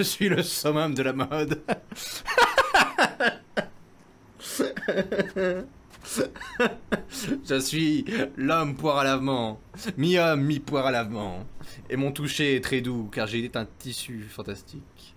Je suis le summum de la mode. Je suis l'homme poire à lavement, mi-homme, mi-poire à lavement. Et mon toucher est très doux car j'ai un tissu fantastique.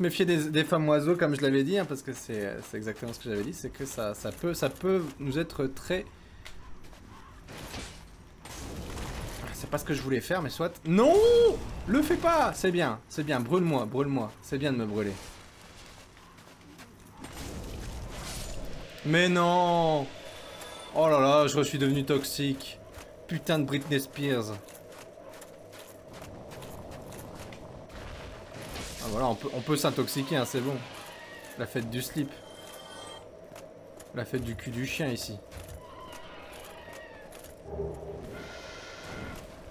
Méfier des, femmes oiseaux comme je l'avais dit, hein, parce que c'est exactement ce que j'avais dit, c'est que ça, peut, ça peut nous être très... C'est pas ce que je voulais faire, mais soit... Non Le fais pas C'est bien, c'est bien, brûle-moi, brûle-moi. C'est bien de me brûler. Mais non Oh là là, je suis devenu toxique. Putain de Britney Spears. Voilà, on peut, s'intoxiquer, hein, c'est bon. La fête du slip. La fête du cul du chien ici.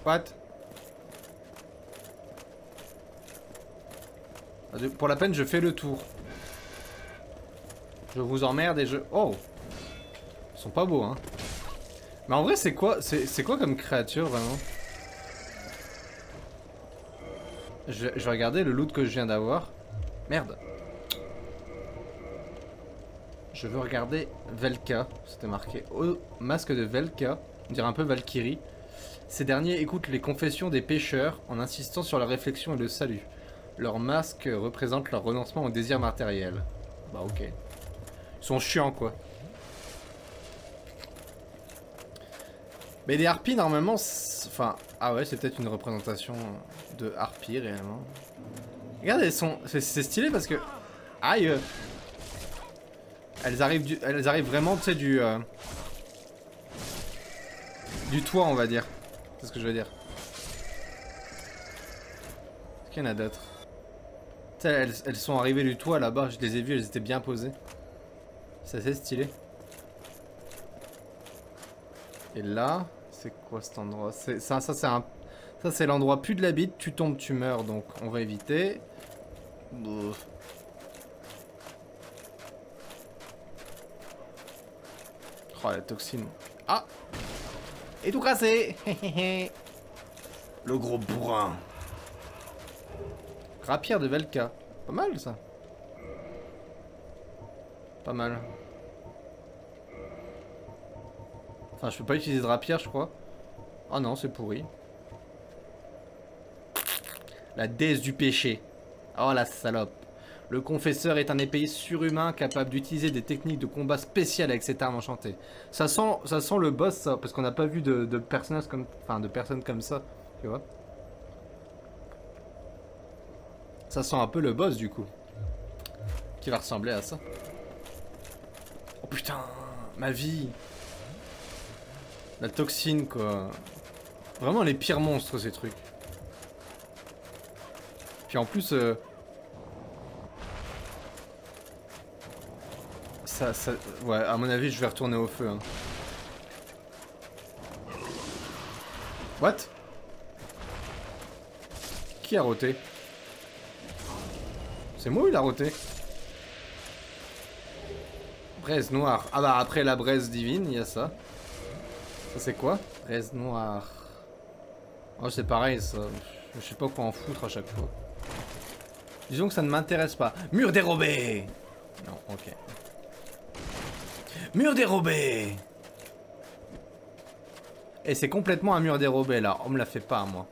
What? Ah, Pour la peine, je fais le tour. Je vous emmerde et je... Oh Ils sont pas beaux, hein. Mais en vrai, c'est quoi C'est quoi comme créature, vraiment? Je, vais regarder le loot que je viens d'avoir. Merde. Je veux regarder Velka. C'était marqué. Au masque de Velka. On dirait un peu Valkyrie. Ces derniers écoutent les confessions des pêcheurs en insistant sur la réflexion et le salut. Leur masque représente leur renoncement au désir matériel. Bah ok. Ils sont chiants quoi. Mais les harpies normalement... Enfin... Ah ouais c'est peut-être une représentation de harpie réellement. Regarde, elles sont. C'est stylé parce que. Aïe Elles arrivent, du... elles arrivent vraiment, tu sais, du. Euh, du toit, on va dire. C'est ce que je veux dire. Est-ce qu'il y en a d'autres elles, elles sont arrivées du toit là-bas, je les ai vues, elles étaient bien posées. C'est assez stylé. Et là, c'est quoi cet endroit? Ça, ça c'est un ça, c'est l'endroit plus de la bite. Tu tombes, tu meurs, donc on va éviter. Oh, la toxine. Ah Et tout cassé Le gros bourrin. Rapière de Velka. Pas mal, ça. Pas mal. Enfin, je peux pas utiliser de rapière, je crois. Ah non, c'est pourri. La déesse du péché. Oh la salope. Le confesseur est un épéiste surhumain capable d'utiliser des techniques de combat spéciales avec cette arme enchantée. Ça sent, ça sent le boss, ça, parce qu'on n'a pas vu de, personnages comme, enfin, de personnes comme ça, tu vois. Ça sent un peu le boss du coup, qui va ressembler à ça. Oh putain, ma vie. La toxine quoi. Vraiment les pires monstres ces trucs. Puis en plus... Euh, ça. Ouais, à mon avis, je vais retourner au feu. Hein. What? Qui a roté? C'est moi ou il a roté? Braise noire. Ah bah après la braise divine, il y a ça. Ça c'est quoi Braise noire. Oh c'est pareil ça. Je sais pas quoi en foutre à chaque fois. Disons que ça ne m'intéresse pas. Mur dérobé Non, ok. Mur dérobé Et c'est complètement un mur dérobé là. On me la fait pas, moi.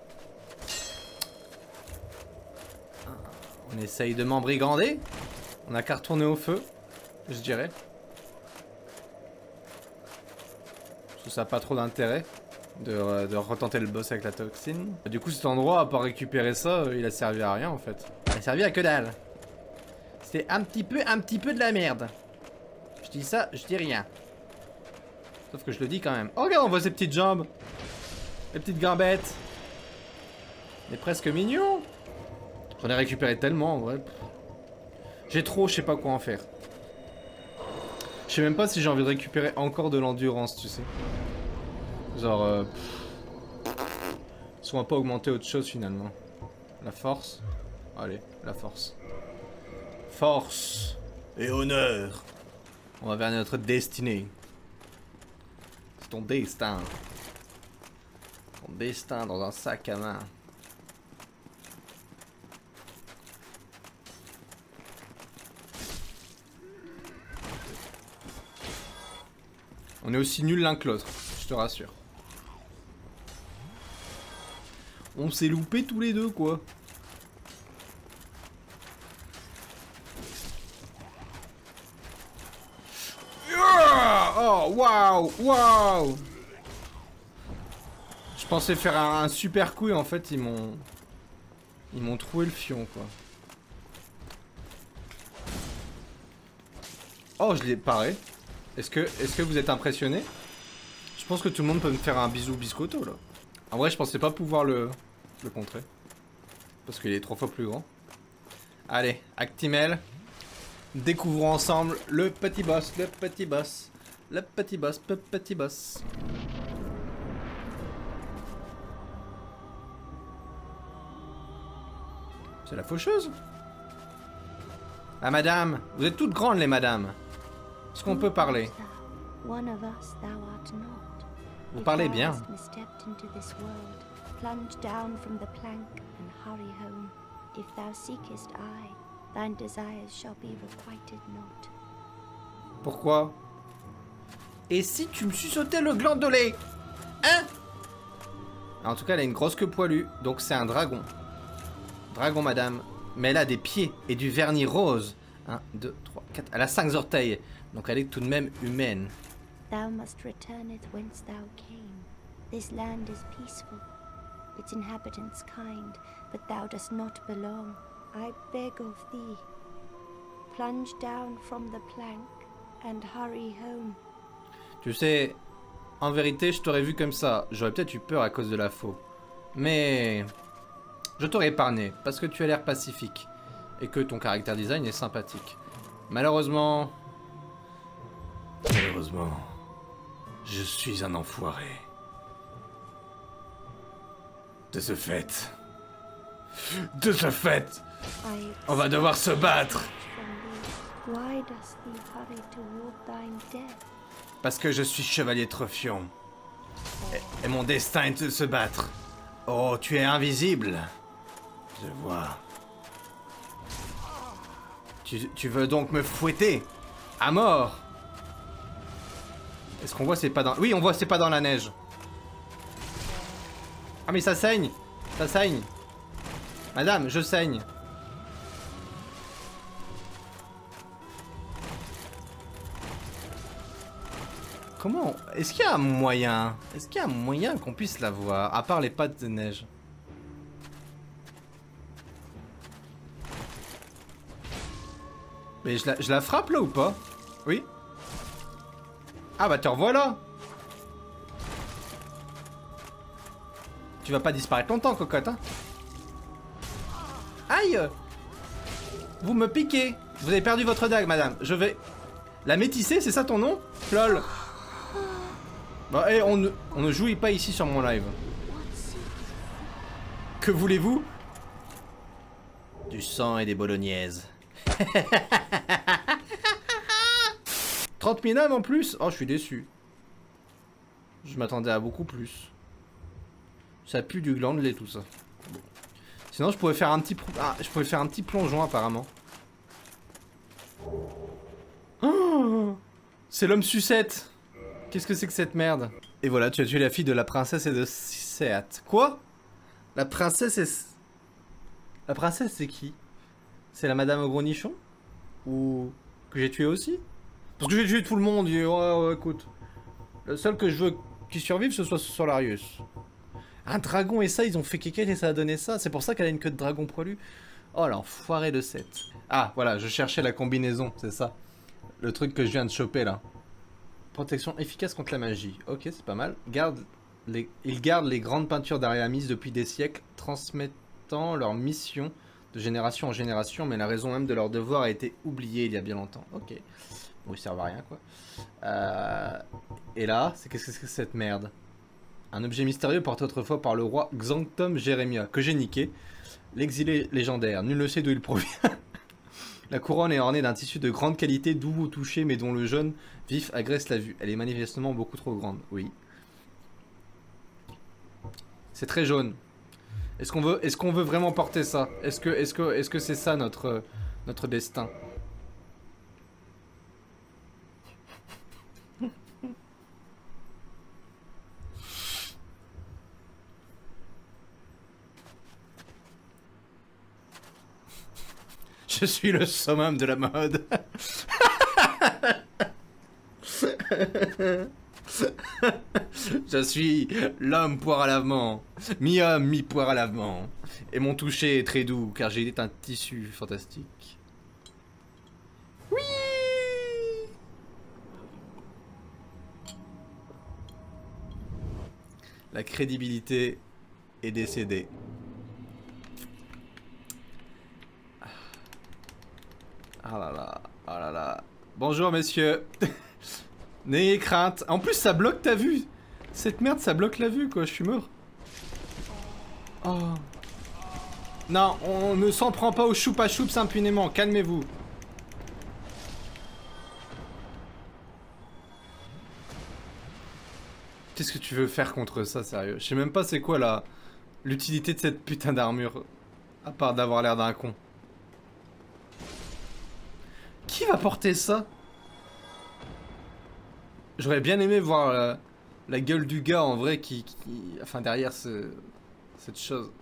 On essaye de m'embrigander. On a qu'à retourner au feu, je dirais. Parce que pas trop d'intérêt de, retenter le boss avec la toxine. Du coup, cet endroit, à part récupérer ça, il a servi à rien en fait. Ça a servi à que dalle. C'était un petit peu, un petit peu de la merde. Je dis ça, je dis rien. Sauf que je le dis quand même. Oh regarde, on voit ses petites jambes. Les petites gambettes. Mais presque mignon. J'en ai récupéré tellement en vrai. J'ai trop, je sais pas quoi en faire. Je sais même pas si j'ai envie de récupérer encore de l'endurance, tu sais. Genre... Euh, Soit pas augmenter autre chose finalement. La force Allez, la force. Force et honneur. On va vers notre destinée. C'est ton destin. Ton destin dans un sac à main. On est aussi nuls l'un que l'autre, je te rassure. On s'est loupé tous les deux, quoi. Oh, waouh, waouh Je pensais faire un, super coup et en fait, ils m'ont... Ils m'ont trouvé le fion, quoi. Oh, je l'ai paré. Est-ce que, est que vous êtes impressionné? Je pense que tout le monde peut me faire un bisou biscotto là. En vrai, je pensais pas pouvoir le, le contrer. Parce qu'il est trois fois plus grand. Allez, Actimel. Découvrons ensemble le petit boss, le petit boss. Le petit boss, le petit boss. C'est la faucheuse Ah madame, vous êtes toutes grandes les madames. Est-ce qu'on peut parler? Vous parlez bien. Pourquoi? Et si tu me suçotais le gland de lait? Hein? En tout cas, elle a une grosse queue poilue, donc c'est un dragon. Dragon, madame. Mais elle a des pieds et du vernis rose. 1, 2, 3, 4. Elle a 5 orteils. Donc elle est tout de même humaine. Thou must return it whence thou came. This land is peaceful, its inhabitants kind, but thou dost not belong. I beg of thee, plunge down from the plank and hurry home. Tu sais, en vérité, je t'aurais vu comme ça. J'aurais peut-être eu peur à cause de la faux. Mais je t'aurais épargné parce que tu as l'air pacifique et que ton caractère design est sympathique. Malheureusement, Malheureusement, je suis un enfoiré. De ce fait... De ce fait... On va devoir se battre Parce que je suis chevalier Trophion. Et, mon destin est de se battre. Oh, tu es invisible. Je vois. Tu, tu veux donc me fouetter À mort? Est-ce qu'on voit c'est pas dans... Oui, on voit c'est pas dans la neige. Ah mais ça saigne. Ça saigne. Madame, je saigne. Comment Est-ce qu'il y a un moyen Est-ce qu'il y a un moyen qu'on puisse la voir À part les pattes de neige? Mais je la, je la frappe là ou pas? Oui. Ah bah te revoilà Tu vas pas disparaître longtemps, cocotte, hein Aïe Vous me piquez Vous avez perdu votre dague, madame. Je vais... La métissée, c'est ça ton nom? Lol. Bah, eh, on ne, on ne jouit pas ici sur mon live. Que voulez-vous? Du sang et des bolognaises. 30 000 âmes en plus? Oh, je suis déçu. Je m'attendais à beaucoup plus. Ça pue du gland tout ça. Sinon, je pourrais faire un petit... Ah, je faire un petit plongeon apparemment. Oh C'est l'homme sucette Qu'est-ce que c'est que cette merde Et voilà, tu as tué la fille de la princesse et de Seat. Quoi La princesse est... La princesse c'est qui C'est la madame au gros nichon Ou... Que j'ai tué aussi parce que j'ai tué tout le monde, ouais, écoute. Le seul que je veux qui survive, ce soit Solarius. Un dragon et ça, ils ont fait kékel et ça a donné ça. C'est pour ça qu'elle a une queue de dragon poilu. Oh l'enfoiré de 7. Ah, voilà, je cherchais la combinaison, c'est ça. Le truc que je viens de choper là. Protection efficace contre la magie. Ok, c'est pas mal. Garde les, ils gardent les grandes peintures d'Ariamis depuis des siècles, transmettant leur mission de génération en génération, mais la raison même de leur devoir a été oubliée il y a bien longtemps. Ok. Bon, ils servent à rien, quoi. Euh, et là, c'est qu'est-ce que c'est que cette merde? Un objet mystérieux porté autrefois par le roi Xantom Jérémia, que j'ai niqué. L'exilé légendaire, nul ne sait d'où il provient. La couronne est ornée d'un tissu de grande qualité, doux au toucher, mais dont le jaune vif agresse la vue. Elle est manifestement beaucoup trop grande, oui. C'est très jaune. Est-ce qu'on veut, vraiment porter ça? Est-ce que, c'est ça notre destin? Je suis le summum de la mode. Je suis l'homme poire à lavement, mi-homme, mi-poire à lavement. Et mon toucher est très doux car j'ai un tissu fantastique. Oui La crédibilité est décédée. Ah là là, ah là là. Bonjour messieurs. N'ayez crainte. En plus ça bloque ta vue. Cette merde ça bloque la vue quoi, je suis mort. Oh. Non, on ne s'en prend pas aux choupa choups impunément, calmez-vous. Qu'est-ce que tu veux faire contre ça, sérieux? Je sais même pas c'est quoi la l'utilité de cette putain d'armure. À part d'avoir l'air d'un con. Va porter ça? J'aurais bien aimé voir la, gueule du gars en vrai qui... enfin derrière ce, cette chose.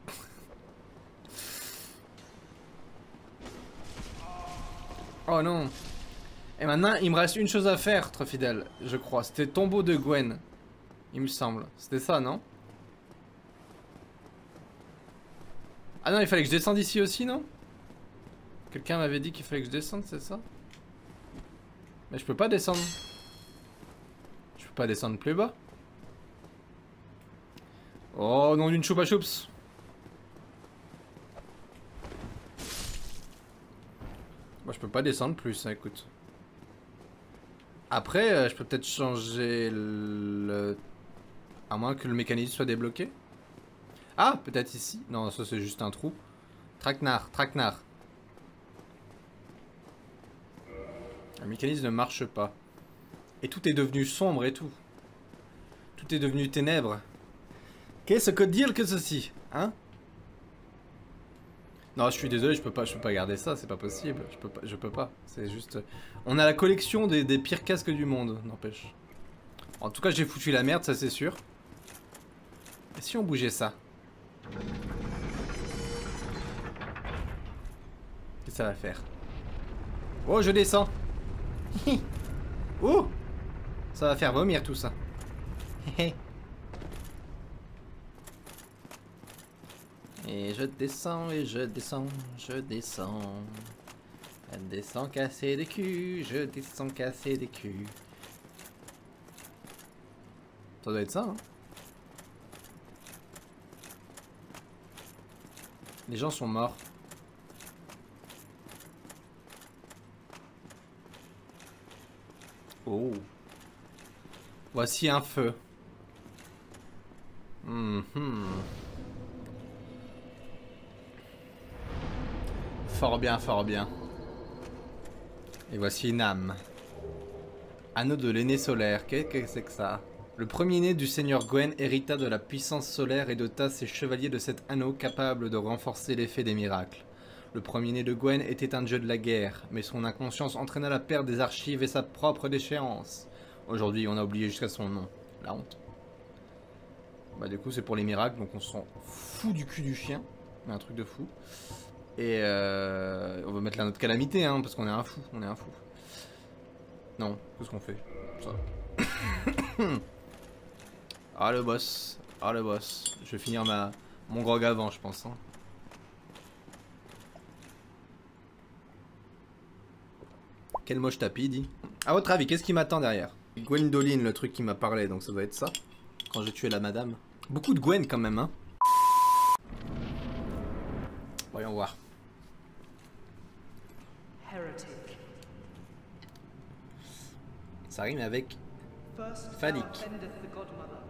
oh non. Et maintenant, il me reste une chose à faire, très fidèle, je crois. C'était tombeau de Gwen. Il me semble. C'était ça, non? Ah non, il fallait que je descende ici aussi, non? Quelqu'un m'avait dit qu'il fallait que je descende, c'est ça? Mais je peux pas descendre. Je peux pas descendre plus bas. Oh non d'une choupa choups. Moi je peux pas descendre plus, hein, écoute. Après, euh, je peux peut-être changer le... À moins que le mécanisme soit débloqué. Ah, peut-être ici. Non, ça c'est juste un trou. Traquenard, traquenard. Le mécanisme ne marche pas. Et tout est devenu sombre et tout. Tout est devenu ténèbres. Qu'est-ce que dire que ceci Hein? Non, je suis désolé, je peux pas, je peux pas garder ça, c'est pas possible. Je peux pas, peux pas. C'est juste... On a la collection des, des pires casques du monde, n'empêche. En tout cas, j'ai foutu la merde, ça c'est sûr. Et si on bougeait ça? Qu'est-ce que ça va faire? Oh, je descends oh Ça va faire vomir tout ça. et je descends, et je descends, je descends. Je descends casser des culs, je descends casser des culs. Ça doit être ça, hein. Les gens sont morts. Oh. Voici un feu. -hmm. Fort bien, fort bien. Et voici une âme. Anneau de l'aîné solaire. Qu'est-ce que c'est que ça? Le premier-né du seigneur Gwen hérita de la puissance solaire et dota ses chevaliers de cet anneau capable de renforcer l'effet des miracles. Le premier-né de Gwen était un dieu de la guerre, mais son inconscience entraîna la perte des archives et sa propre déchéance. Aujourd'hui, on a oublié jusqu'à son nom. La honte. Bah du coup, c'est pour les miracles, donc on s'en fout du cul du chien. Un truc de fou. Et euh, on va mettre la notre calamité, hein, parce qu'on est un fou. On est un fou. Non, qu'est-ce qu'on fait? Ça. ah le boss. Ah le boss. Je vais finir ma mon grog avant, je pense. Hein. Quel moche tapis, dit. A votre avis, qu'est-ce qui m'attend derrière? Gwendoline, le truc qui m'a parlé, donc ça doit être ça. quand j'ai tué la madame. Beaucoup de Gwen quand même, hein. Voyons voir. Heretic. Ça rime avec First Phallic. thou offendeth the godmother,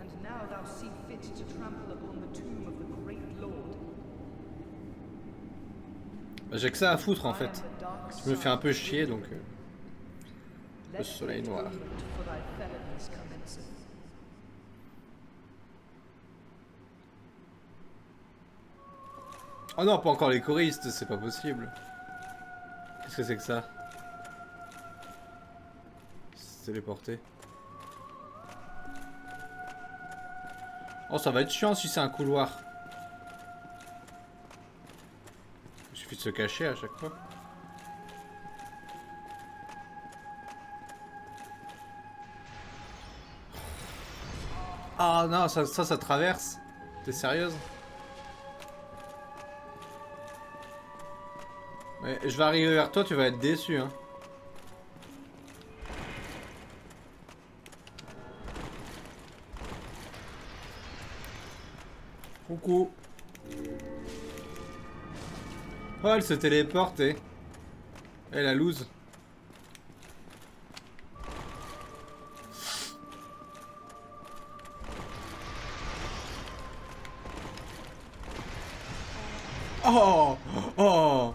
and now thou see fit to trample upon the tomb of the great lord. Bah, J'ai que ça à foutre en fait. Je me fais un peu chier donc. euh, le soleil noir. Oh non, pas encore les choristes, c'est pas possible. Qu'est-ce que c'est que ça? C'est téléporté. Oh, ça va être chiant si c'est un couloir. Suffit de se cacher à chaque fois. Ah non, ça, ça, traverse. T'es sérieuse? Ouais, je vais arriver vers toi, tu vas être déçu. Hein. Coucou. Elle se téléporte et... Elle a loose. Oh Oh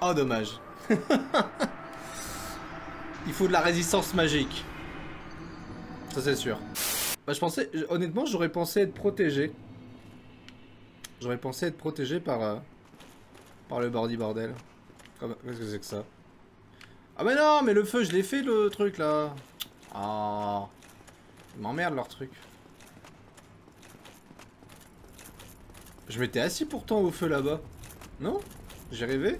Oh dommage. Il faut de la résistance magique. Ça c'est sûr. Bah je pensais, honnêtement j'aurais pensé être protégé. J'aurais pensé être protégé par, euh, par le bordi bordel. Comme- Qu'est-ce que c'est que ça? Ah mais non, mais le feu je l'ai fait le truc là. Ah, ils m'emmerdent leur truc. Je m'étais assis pourtant au feu là-bas. Non? J'ai rêvé?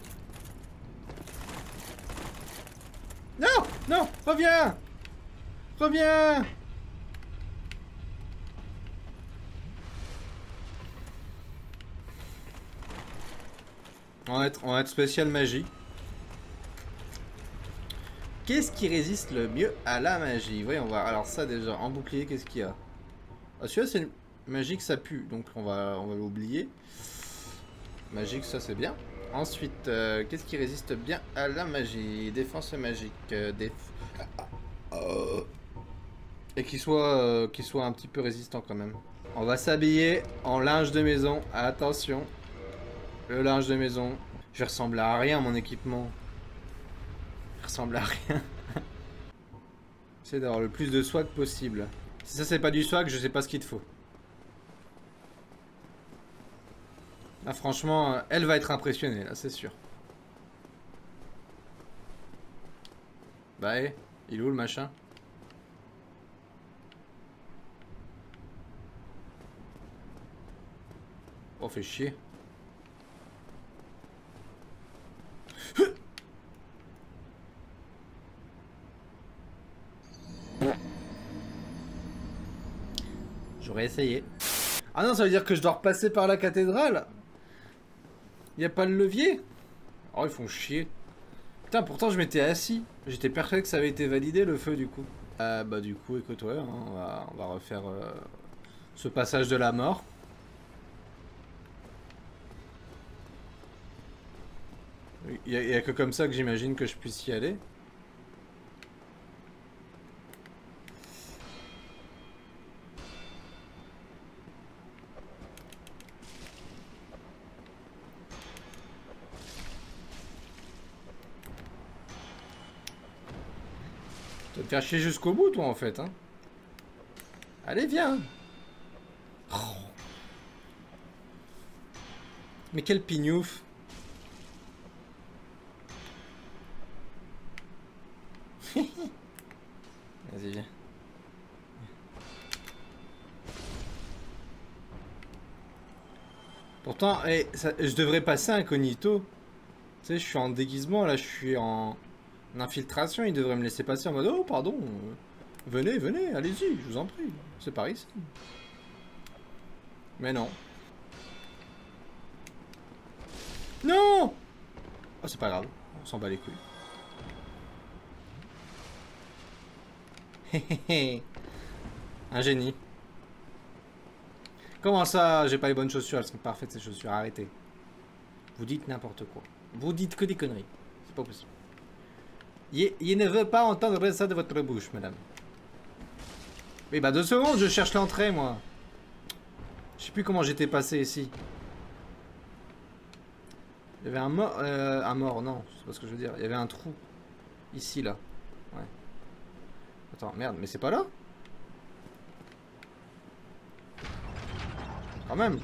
Non Non Reviens Reviens On va être, spécial magie. Qu'est-ce qui résiste le mieux à la magie? Voyons voir. Alors ça déjà, en bouclier, qu'est-ce qu'il y a? Ah celui-là c'est une magique, ça pue. Donc on va, l'oublier. Magique, ça c'est bien. Ensuite, euh, qu'est-ce qui résiste bien à la magie? Défense magique. euh, déf- Euh, Et qui soit, soit un petit peu résistant quand même. On va s'habiller en linge de maison. Attention. Le linge de maison. Je vais ressembler à rien mon équipement. Je ressemble à rien. C'est d'avoir le plus de swag possible. Si ça c'est pas du swag, je sais pas ce qu'il te faut. Là franchement, euh, elle va être impressionnée, là c'est sûr. Bah eh, il est où le machin? Oh fait chier. J'aurais essayé. Ah non, ça veut dire que je dois repasser par la cathédrale Y a pas le levier? Oh, ils font chier. Putain, pourtant je m'étais assis. J'étais persuadé que ça avait été validé le feu du coup. Euh, bah du coup, écoute, ouais, hein, on, va, refaire euh, ce passage de la mort. Il y, a- que comme ça que j'imagine que je puisse y aller. Tu vas te faire chier jusqu'au bout, toi, en fait. Hein. Allez, viens. Mais quel pignouf. Vas-y, viens. Eh, je devrais passer incognito. Tu sais, je suis en déguisement, là, je suis en infiltration. Il devrait me laisser passer en mode Oh, pardon. euh, venez, venez, allez-y, je vous en prie. C'est par ici. Mais non. Non Oh, c'est pas grave. On s'en bat les couilles. Un génie. Comment ça, j'ai pas les bonnes chaussures, elles sont parfaites ces chaussures, arrêtez. Vous dites n'importe quoi. Vous dites que des conneries. C'est pas possible. Il ne veut pas entendre ça de votre bouche, madame. Mais bah deux secondes, je cherche l'entrée, moi. Je sais plus comment j'étais passé ici. Il y avait un mort... Euh, un mort, non, c'est pas ce que je veux dire. Il y avait un trou. Ici, là. Ouais. Attends, merde, mais c'est pas là Quand même.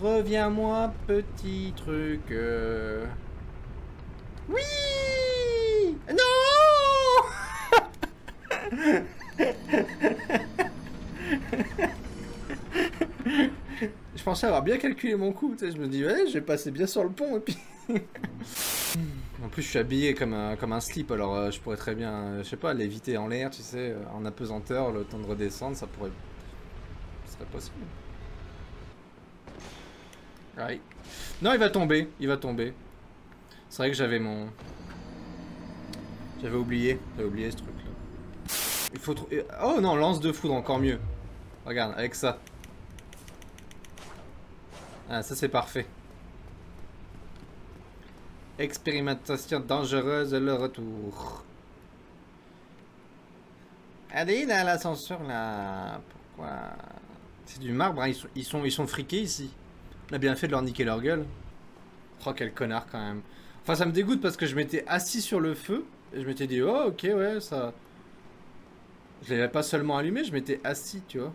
Reviens-moi, petit truc. euh. Oui Non Je pensais avoir bien calculé mon coup, tu sais, je me dis ouais, je vais passer bien sur le pont et puis... plus je suis habillé comme un, comme un slip, alors euh, je pourrais très bien, euh, je sais pas, l'éviter en l'air, tu sais, euh, en apesanteur, le temps de redescendre, ça pourrait... Ce serait possible. Ouais. Non, il va tomber, il va tomber. C'est vrai que j'avais mon... J'avais oublié, j'avais oublié ce truc là. Il faut. Oh non, lance de foudre, encore mieux. Regarde, avec ça. Ah, ça c'est parfait. Expérimentation dangereuse, le retour. Allez dans l'ascenseur là. Pourquoi? C'est du marbre, hein. ils, sont, ils, sont, ils sont friqués ici. On a bien fait de leur niquer leur gueule. Oh quel connard quand même. Enfin ça me dégoûte parce que je m'étais assis sur le feu. Et je m'étais dit oh ok ouais ça... Je l'avais pas seulement allumé, je m'étais assis tu vois.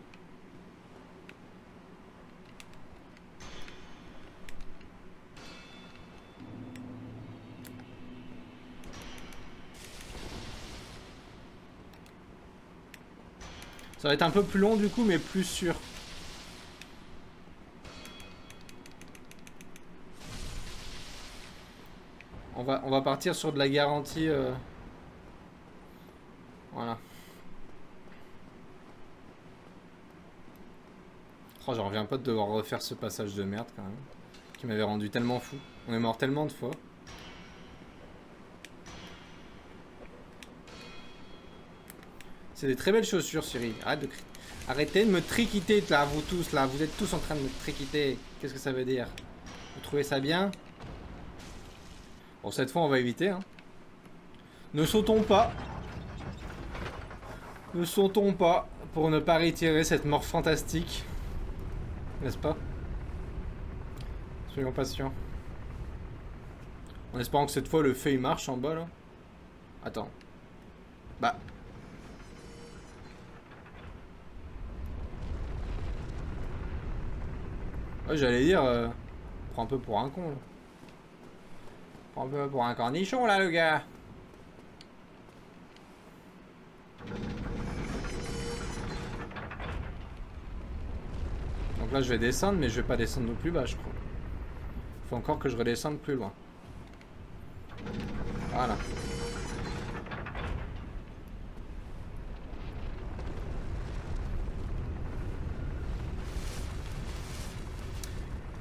Ça va être un peu plus long du coup, mais plus sûr. On va, on partir sur de la garantie. euh. Voilà. Oh, j'en reviens pas de devoir refaire ce passage de merde quand même. Qui m'avait rendu tellement fou. On est mort tellement de fois. C'est des très belles chaussures, Cyril. Arrête de Arrêtez de me triquiter là, vous tous là. Vous êtes tous en train de me triquiter. Qu'est-ce que ça veut dire? Vous trouvez ça bien? Bon, cette fois, on va éviter. Hein. Ne sautons pas. Ne sautons pas pour ne pas retirer cette mort fantastique. N'est-ce pas? Soyons patients. En espérant que cette fois le feu marche en bas là. Attends. Bah. Ouais, j'allais dire. Euh, prends un peu pour un con là. Prends un peu pour un cornichon là le gars. Donc là je vais descendre mais je vais pas descendre plus bas je crois. Faut encore que je redescende plus loin. Voilà.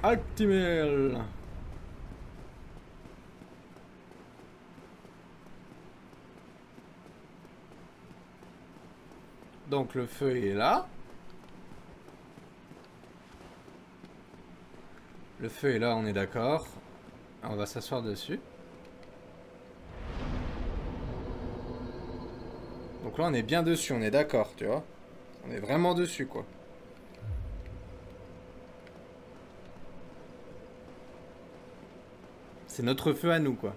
Actimel Donc le feu est là. Le feu est là, on est d'accord. On va s'asseoir dessus. Donc là, on est bien dessus, on est d'accord, tu vois. On est vraiment dessus, quoi. C'est notre feu à nous, quoi.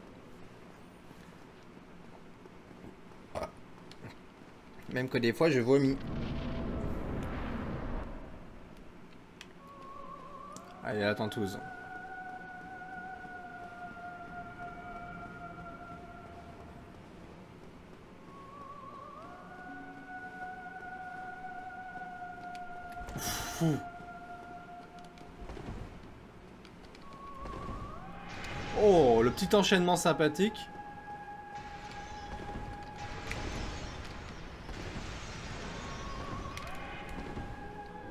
Même que des fois, je vomis. Allez, la tentouse. Fou. Petit enchaînement sympathique.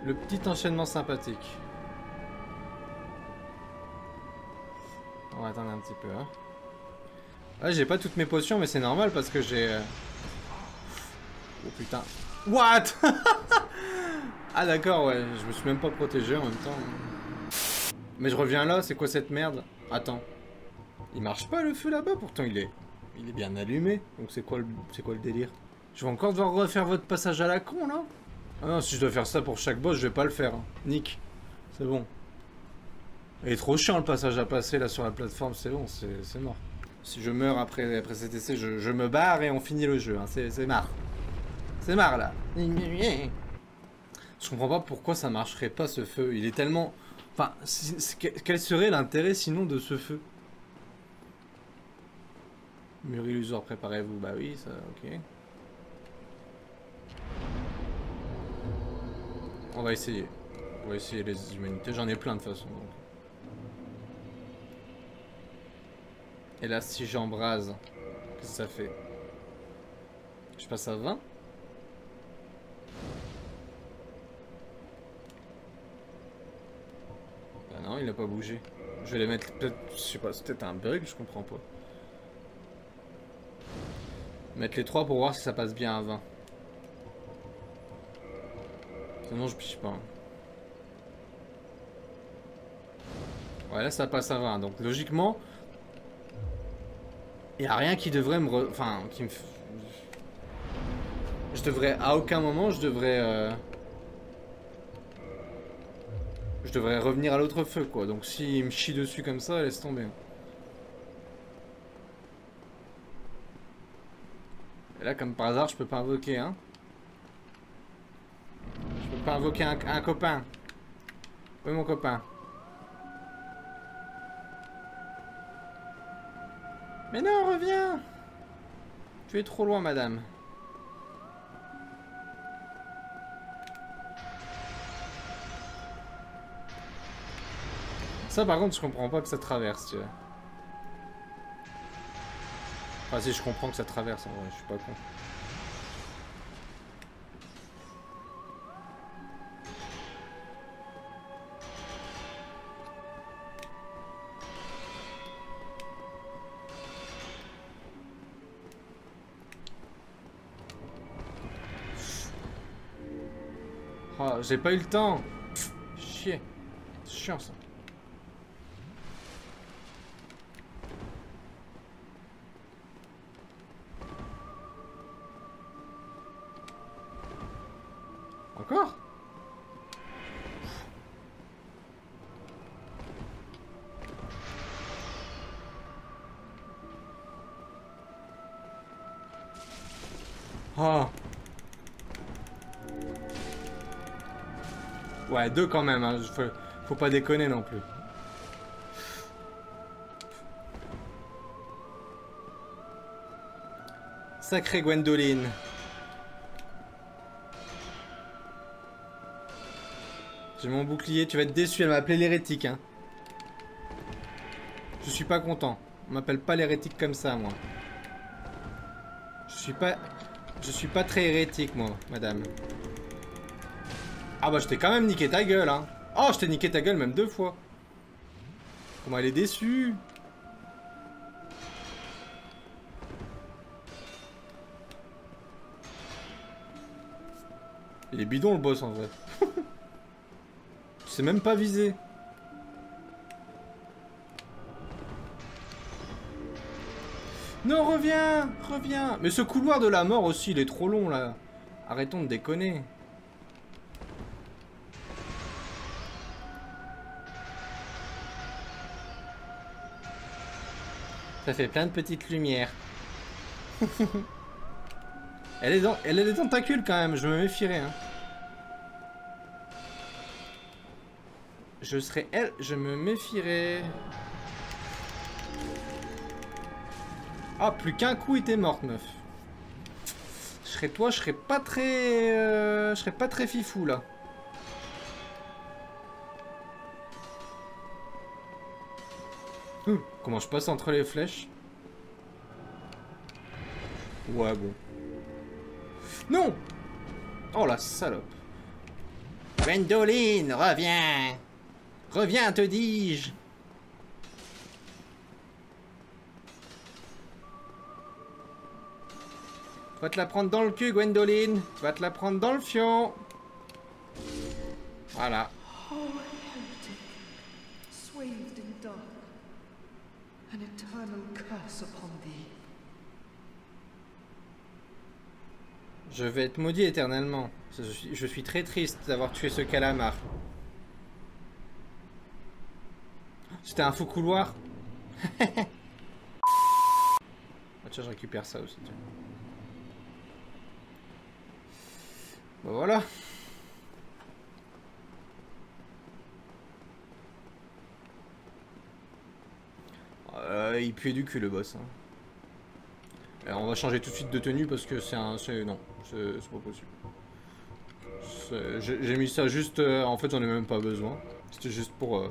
Le petit enchaînement sympathique. On va attendre un petit peu. Hein. Ouais, j'ai pas toutes mes potions, mais c'est normal parce que j'ai... euh, Oh putain. What? Ah d'accord, ouais, je me suis même pas protégé en même temps. Mais je reviens là, c'est quoi cette merde? Attends. Il marche pas le feu là-bas, pourtant il est... Il est bien allumé. Donc c'est quoi, le... c'est quoi le délire? Je vais encore devoir refaire votre passage à la con, là? Ah non, si je dois faire ça pour chaque boss, je vais pas le faire. hein. Nick. C'est bon. Il est trop chiant le passage à passer là sur la plateforme, c'est bon, c'est mort. Si je meurs après, après cet essai, je, je me barre et on finit le jeu, hein. c'est marre. C'est marre là. Je comprends pas pourquoi ça marcherait pas ce feu, il est tellement... Enfin, quel serait l'intérêt sinon de ce feu? Mur illusoire, préparez-vous, bah oui, ça, ok. On va essayer. On va essayer les humanités, j'en ai plein de façon. donc. Et là, si j'embrase, qu'est-ce que ça fait? Je passe à 20 Bah non, il a pas bougé. Je vais les mettre peut-être, je sais pas, c'est peut-être un bug, je comprends pas. Mettre les trois pour voir si ça passe bien à 20. Sinon je piche pas. hein. Ouais là ça passe à 20, donc logiquement... Il a rien qui devrait me... re- Enfin, qui me... Je devrais... À aucun moment je devrais... euh, Je devrais revenir à l'autre feu quoi, donc s'il me chie dessus comme ça, laisse tomber. Là comme par hasard je peux pas invoquer hein. Je peux pas invoquer un, un copain. Oui mon copain. Mais non, reviens Tu es trop loin, madame. Ça, par contre, je comprends pas que ça traverse, tu vois. Enfin, si, je comprends que ça traverse, en vrai, je suis pas con. Oh, j'ai pas eu le temps. Chier. Chiant ça. Deux quand même, hein. faut, faut pas déconner non plus. Sacré Gwendoline. J'ai mon bouclier, tu vas être déçu, elle m'a appelé l'hérétique, hein. Je suis pas content. On m'appelle pas l'hérétique comme ça, moi. Je suis pas... Je suis pas très hérétique, moi, madame. Ah bah je t'ai quand même niqué ta gueule, hein. Oh, je t'ai niqué ta gueule même deux fois. Comment elle est déçue. Il est bidon le boss en vrai. C'est même pas visé. Non, reviens Reviens Mais ce couloir de la mort aussi, il est trop long là. Arrêtons de déconner. Ça fait plein de petites lumières. elle, est dans... elle a des tentacules quand même, je me méfierais. Hein. Je serais elle, je me méfierais. Ah, plus qu'un coup t'es morte, meuf. Je serais toi, je serais pas très... euh, je serais pas très fifou, là. Hum, Comment je passe entre les flèches Ouais, bon. Non Oh, la salope. Gwendoline, reviens Reviens, te dis-je Tu vas te la prendre dans le cul, Gwendoline. Tu vas te la prendre dans le fion. Voilà. Oh, an eternal curse upon thee. Je vais être maudit éternellement. Je suis, très triste d'avoir tué ce calamar. C'était un faux couloir. ah, tiens, je récupère ça aussi. tiens. Bah voilà. Euh, il pue du cul le boss. hein. Alors, on va changer tout de suite de tenue parce que c'est un. Non, c'est pas possible. J'ai mis ça juste. euh, en fait, j'en ai même pas besoin. C'était juste pour. euh,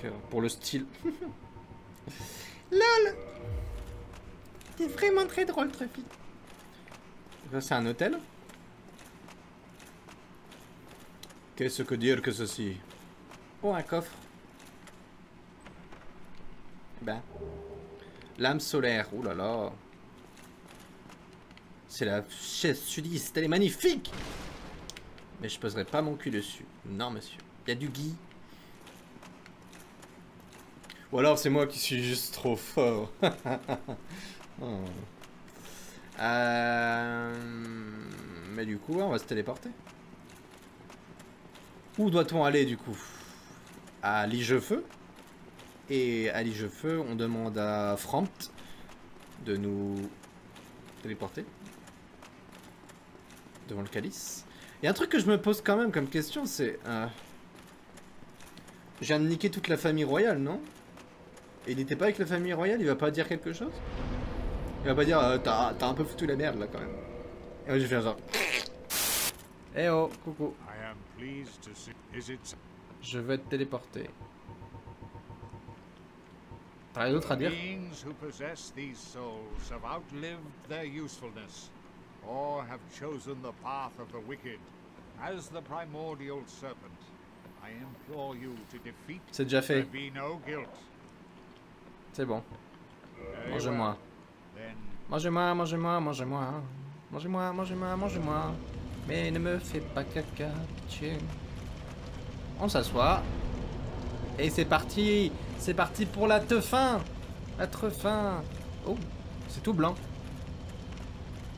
faire- pour le style. LOL T'es vraiment très drôle, Truffy. Ça, c'est un hôtel? Qu'est-ce que dire que ceci? Oh, un coffre. Ben. Lame solaire, oh là là. C'est la chaise sudiste, elle est magnifique Mais je poserai pas mon cul dessus. Non, monsieur. Il y a du gui. Ou alors c'est moi qui suis juste trop fort. Oh. Euh, Mais du coup, on va se téléporter. Où doit-on aller du coup? À Ligefeu et à Ligefeu, on demande à Frampt de nous téléporter devant le calice. Et un truc que je me pose quand même comme question, c'est... Euh... Je viens de niquer toute la famille royale, non? Et il était pas avec la famille royale, il va pas dire quelque chose? Il va pas dire, euh, t'as un peu foutu la merde là quand même. Et moi je fais genre... Eh oh, coucou. Je vais te téléporter. T'as rien d'autre à dire beings who possess these souls have outlived their usefulness, or have chosen the path of the wicked, as the primordial serpent? I implore you to defeat. C'est déjà fait. be no guilt. C'est bon. Mangez-moi. Mangez-moi, mangez-moi, mangez-moi. Mangez-moi, mangez-moi, mangez-moi. Mais ne me fais pas caca. On s'assoit. Et c'est parti C'est parti pour la teufin La teufin Oh, c'est tout blanc.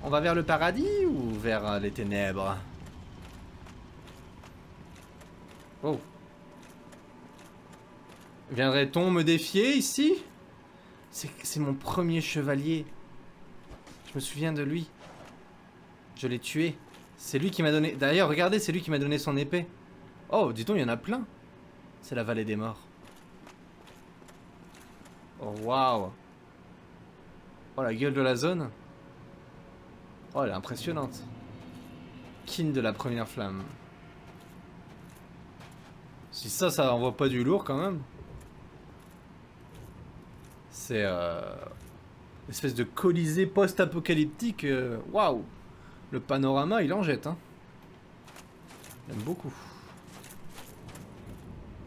On va vers le paradis ou vers euh, les ténèbres? Oh. Viendrait-on me défier ici? C'est mon premier chevalier. Je me souviens de lui. Je l'ai tué. C'est lui qui m'a donné... D'ailleurs, regardez, c'est lui qui m'a donné son épée. Oh, dis donc, il y en a plein. C'est la vallée des morts. Oh, waouh. Oh, la gueule de la zone. Oh, elle est impressionnante. Kin de la première flamme. Si ça, ça envoie pas du lourd quand même. C'est euh, espèce de colisée post-apocalyptique. euh, Waouh Le panorama, il en jette. Hein. J'aime beaucoup.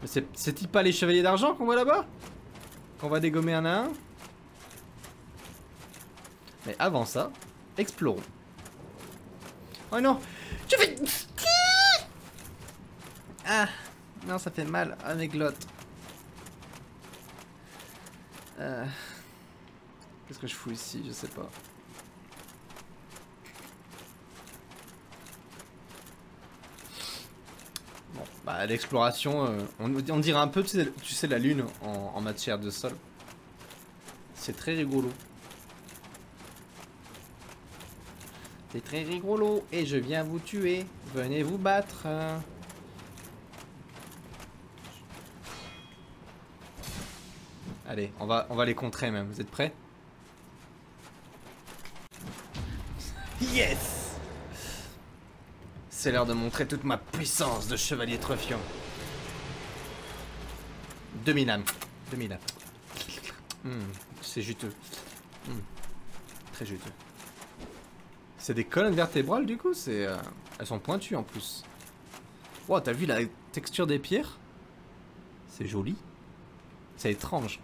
C'est-il pas les chevaliers d'argent qu'on voit là-bas? Qu'on va dégommer un à un Mais avant ça, explorons. Oh non Je fais... Ah Non, ça fait mal à mes. Euh, Qu'est-ce que je fous ici? Je sais pas. Bah l'exploration, euh, on, on dirait un peu, tu sais, la lune en, en matière de sol. C'est très rigolo. C'est très rigolo et je viens vous tuer. Venez vous battre. Allez, on va, on va les contrer même. Vous êtes prêts? Yes C'est l'heure de montrer toute ma puissance de chevalier Truffion. 2000 âmes. 2000 âmes. Hmm, c'est juteux. Hmm, Très juteux. C'est des colonnes vertébrales du coup euh, Elles sont pointues en plus. Wow, t'as vu la texture des pierres? C'est joli. C'est étrange.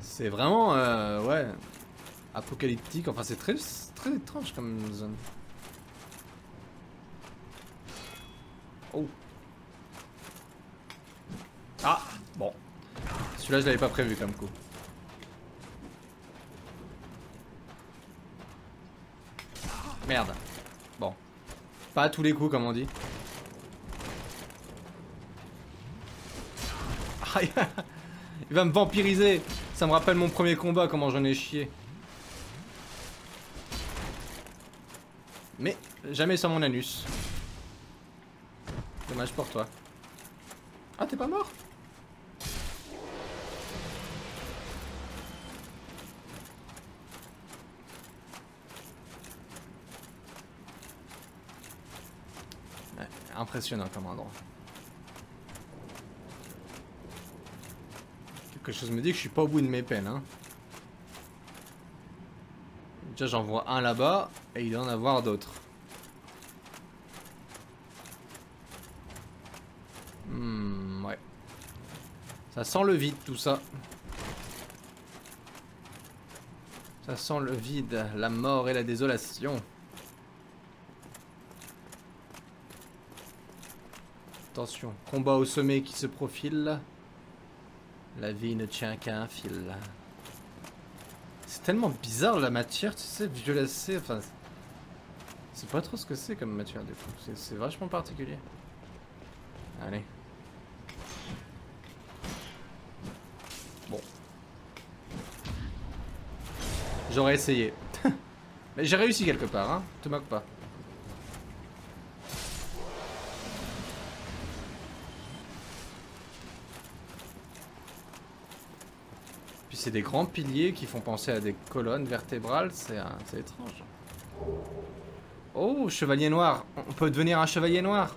C'est vraiment, euh, ouais, apocalyptique. Enfin, c'est très, très étrange comme zone. Oh. Ah, bon. Celui-là, je l'avais pas prévu comme coup. Merde. Bon. Pas à tous les coups, comme on dit. Il va me vampiriser. Ça me rappelle mon premier combat, comment j'en ai chié. Mais jamais sans mon anus. Dommage pour toi. Ah, t'es pas mort? Impressionnant comme endroit. Quelque chose me dit que je suis pas au bout de mes peines. Hein. Déjà j'en vois un là-bas et il doit en avoir d'autres. Hmm, ouais. Ça sent le vide tout ça. Ça sent le vide, la mort et la désolation. Attention, combat au sommet qui se profile. La vie ne tient qu'à un fil. Tellement bizarre la matière, tu sais, violacée, enfin... C'est pas trop ce que c'est comme matière du coup, c'est vachement particulier. Allez. Bon. J'aurais essayé. Mais j'ai réussi quelque part, hein. Te moque pas? C'est des grands piliers qui font penser à des colonnes vertébrales, c'est étrange. Oh, chevalier noir. On peut devenir un chevalier noir.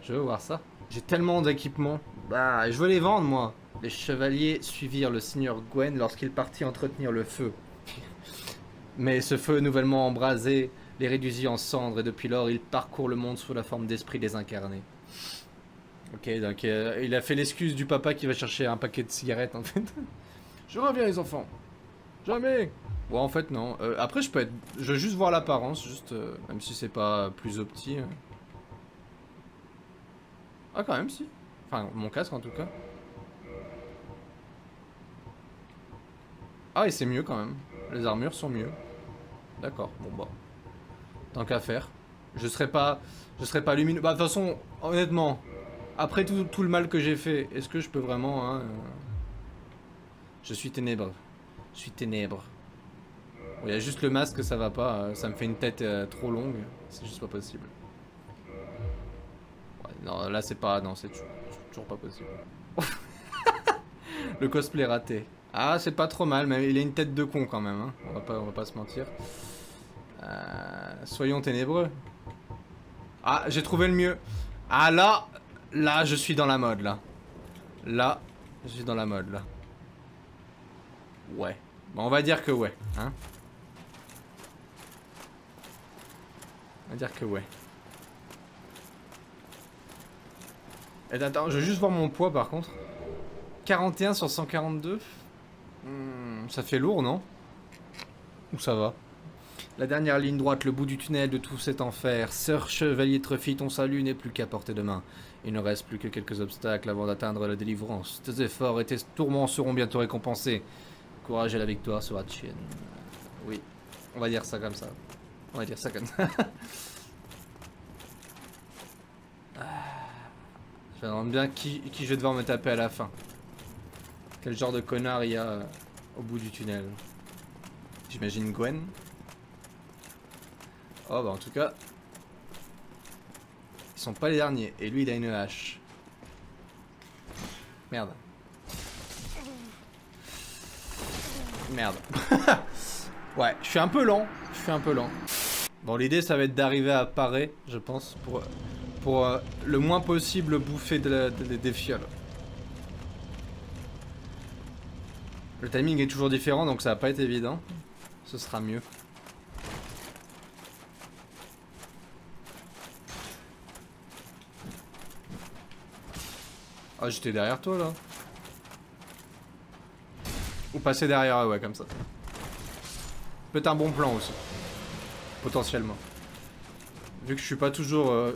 Je veux voir ça. J'ai tellement d'équipements. Bah, je veux les vendre, moi. Les chevaliers suivirent le seigneur Gwen lorsqu'il partit entretenir le feu. Mais ce feu nouvellement embrasé les réduisit en cendres et depuis lors, il parcourt le monde sous la forme d'esprits désincarnés. Ok, donc euh, il a fait l'excuse du papa qui va chercher un paquet de cigarettes en fait. je reviens les enfants. Jamais. Ouais, en fait non. Euh, après, je peux être, je veux juste voir l'apparence, juste euh, même si c'est pas plus opti. euh. Ah quand même si. Enfin, mon casque en tout cas. Ah et c'est mieux quand même. Les armures sont mieux. D'accord. Bon bah. Tant qu'à faire. Je serais pas, je serais pas lumineux. Bah de toute façon, honnêtement, après tout, le mal que j'ai fait, est-ce que je peux vraiment hein, Je suis ténèbre. Je suis ténèbre. Il y a juste le masque, ça va pas. euh, Ça me fait une tête euh, trop longue. C'est juste pas possible. Non, là c'est pas. Non, c'est toujours, toujours pas possible. le cosplay raté. Ah, c'est pas trop mal, mais il a une tête de con quand même. hein. On, va pas, on va pas se mentir. Euh, soyons ténébreux. Ah, j'ai trouvé le mieux. Ah là, là, je suis dans la mode là. Là, je suis dans la mode là. Ouais. Bon, on va dire que ouais, hein. On va dire que ouais. Et attends, je veux juste voir mon poids par contre. 41 sur 142. Hmm, ça fait lourd, non? Ou ça va? La dernière ligne droite, le bout du tunnel de tout cet enfer. Sœur Chevalier Truffy, ton salut n'est plus qu'à portée de main. Il ne reste plus que quelques obstacles avant d'atteindre la délivrance. Tes efforts et tes tourments seront bientôt récompensés. Courage et la victoire sera tienne. Oui, on va dire ça comme ça. On va dire ça comme ça. Ah. Je me demande bien qui, qui je vais devoir me taper à la fin. Quel genre de connard il y a euh, au bout du tunnel J'imagine Gwen. Oh bah en tout cas, ils sont pas les derniers. Et lui il a une hache. Merde. Merde. ouais, je suis un peu lent. Je suis un peu lent. Bon, l'idée ça va être d'arriver à parer, je pense, pour, pour euh, le moins possible bouffer de la- de- des fioles. Le timing est toujours différent, donc ça va pas être évident. Ce sera mieux. Ah, j'étais derrière toi là. Ou passer derrière, ouais, comme ça. Peut-être un bon plan aussi. Potentiellement. Vu que je suis pas toujours euh,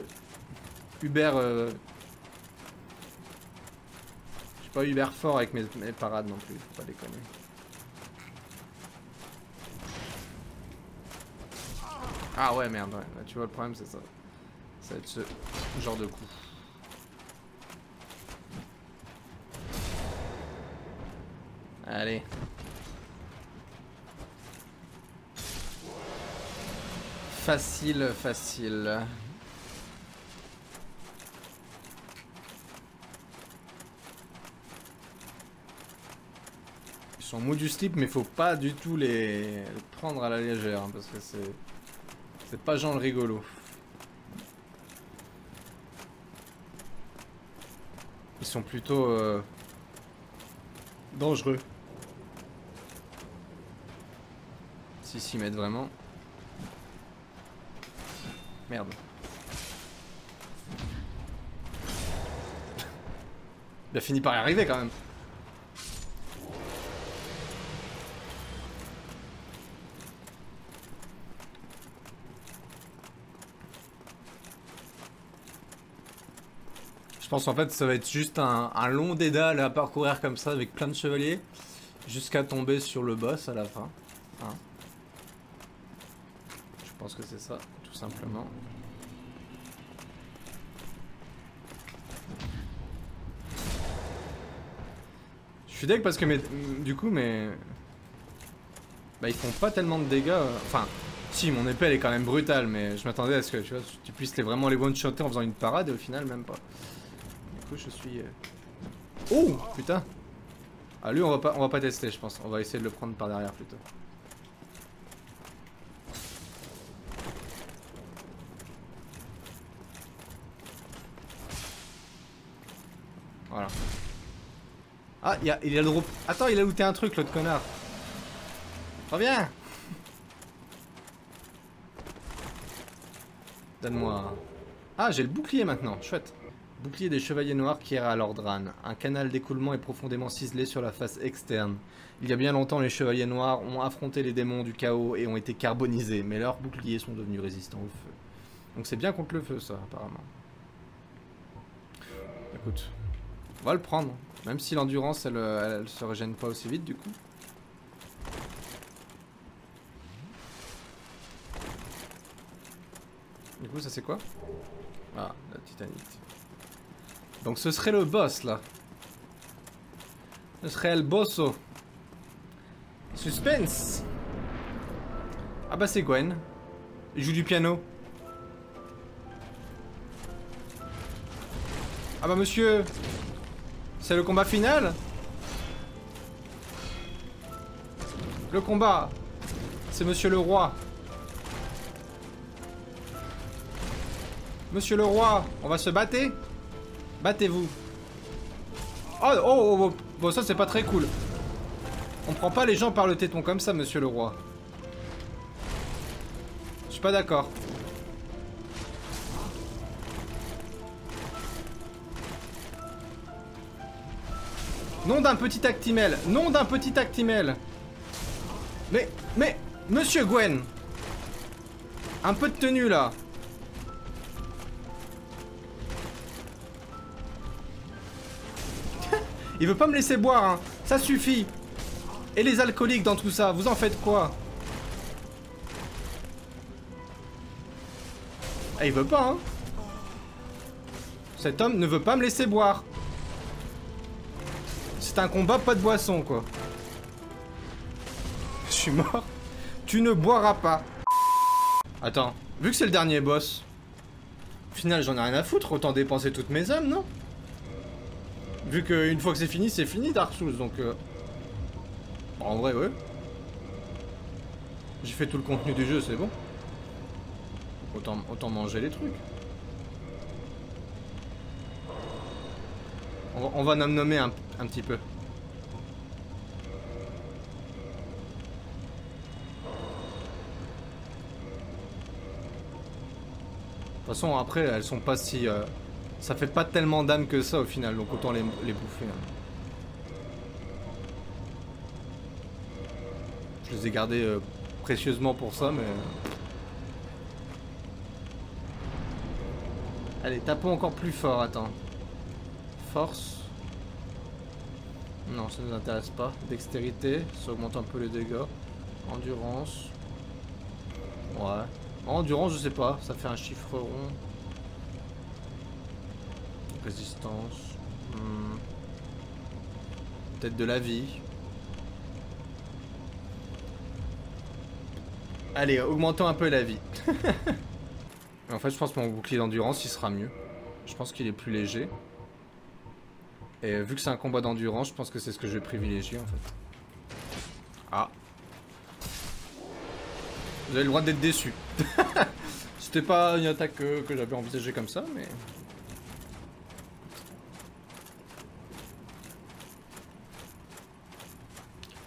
Uber... euh, Je suis pas Uber fort avec mes, mes parades non plus, faut pas déconner. Ah ouais, merde, ouais. Là, tu vois, le problème, c'est ça. Ça va être ce genre de coup. Allez. Facile, facile. Ils sont mous du slip, mais faut pas du tout les, prendre à la légère, hein, parce que c'est... C'est pas genre le rigolo. Ils sont plutôt... euh, dangereux. S'ils s'y mettent vraiment. Merde. Il a fini par y arriver quand même. Je pense en fait ça va être juste un, un long dédale à parcourir comme ça avec plein de chevaliers jusqu'à tomber sur le boss à la fin. Hein. Je pense que c'est ça, tout simplement. Je suis deg parce que mes, du coup mes... Bah ils font pas tellement de dégâts. Enfin, si mon épée elle est quand même brutale mais je m'attendais à ce que tu vois, tu puisses vraiment les one-shotter en faisant une parade et au final même pas. Du coup je suis... euh, Oh putain Ah lui on va pas, on va pas tester je pense, on va essayer de le prendre par derrière plutôt. Voilà. Ah, il, a, le drop. Attends, il a looté un truc, l'autre connard. Reviens Donne-moi. Ah, j'ai le bouclier maintenant, chouette. Bouclier des chevaliers noirs qui errent à Lordran. Un canal d'écoulement est profondément ciselé sur la face externe. Il y a bien longtemps, les chevaliers noirs ont affronté les démons du chaos et ont été carbonisés, mais leurs boucliers sont devenus résistants au feu. Donc c'est bien contre le feu, ça, apparemment. Écoute, on va le prendre. Même si l'endurance, elle, se régène pas aussi vite, du coup. Du coup, ça c'est quoi? Ah, la titanite. Donc ce serait le boss, là. Ce serait le bosso. Suspense Ah bah c'est Gwen. Il joue du piano. Ah bah monsieur C'est le combat final Le combat C'est monsieur le roi. Monsieur le roi On va se battre Battez-vous. Oh, oh, oh, oh, Bon ça c'est pas très cool. On prend pas les gens par le téton comme ça monsieur le roi. Je suis pas d'accord Nom d'un petit Actimel Nom d'un petit Actimel Mais, mais, monsieur Gwen Un peu de tenue là Il veut pas me laisser boire, hein. Ça suffit. Et les alcooliques dans tout ça, vous en faites quoi? Eh, il veut pas, hein. Cet homme ne veut pas me laisser boire. C'est un combat, pas de boisson, quoi. Je suis mort. Tu ne boiras pas. Attends, vu que c'est le dernier boss, au final, j'en ai rien à foutre, autant dépenser toutes mes âmes, non? Vu qu'une fois que c'est fini, c'est fini Dark Souls, donc... euh, en vrai, ouais. J'ai fait tout le contenu du jeu, c'est bon. Autant, manger les trucs. On va, on nommer un, un petit peu. De toute façon, après, elles sont pas si... euh, ça fait pas tellement d'âme que ça au final, donc autant les, bouffer. hein. Je les ai gardés euh, précieusement pour ça, mais... euh. Allez, tapons encore plus fort, attends. Force. Non, ça nous intéresse pas. Dextérité, ça augmente un peu les dégâts. Endurance. Ouais. Endurance, je sais pas, ça fait un chiffre rond. Résistance. Hmm. Peut-être de la vie. Allez, augmentons un peu la vie. en fait, je pense que mon bouclier d'endurance, il sera mieux. Je pense qu'il est plus léger. Et vu que c'est un combat d'endurance, je pense que c'est ce que je vais privilégier en fait. Ah. Vous avez le droit d'être déçu. C'était pas une attaque que, j'avais envisagée comme ça, mais...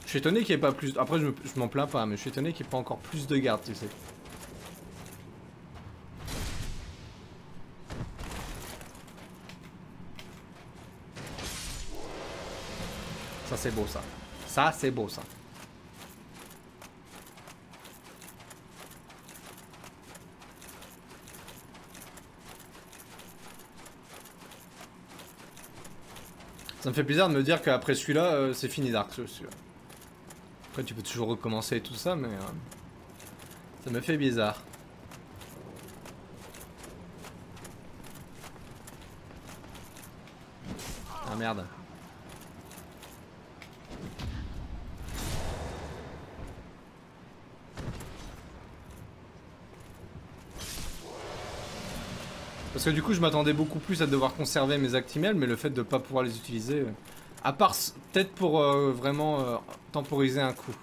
Je suis étonné qu'il n'y ait pas plus... Après, je m'en plains pas, mais je suis étonné qu'il n'y ait pas encore plus de gardes, tu sais. C'est beau, ça. Ça, c'est beau, ça. Ça me fait plaisir de me dire qu'après celui-là, euh, c'est fini Dark Souls. Après, tu peux toujours recommencer tout ça, mais... euh, ça me fait bizarre. Ah merde. Parce que du coup, je m'attendais beaucoup plus à devoir conserver mes actimels, mais le fait de ne pas pouvoir les utiliser... euh, À part peut-être pour euh, vraiment euh, temporiser un coup.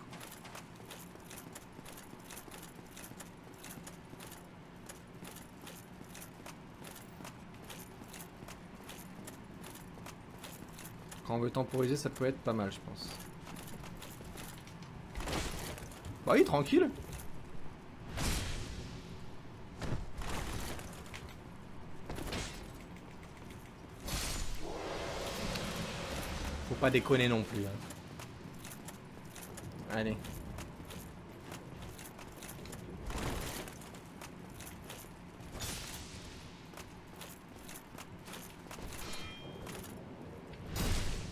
Quand on veut temporiser, ça peut être pas mal, je pense. Bah oui, tranquille. Pas déconner non plus. hein. Allez.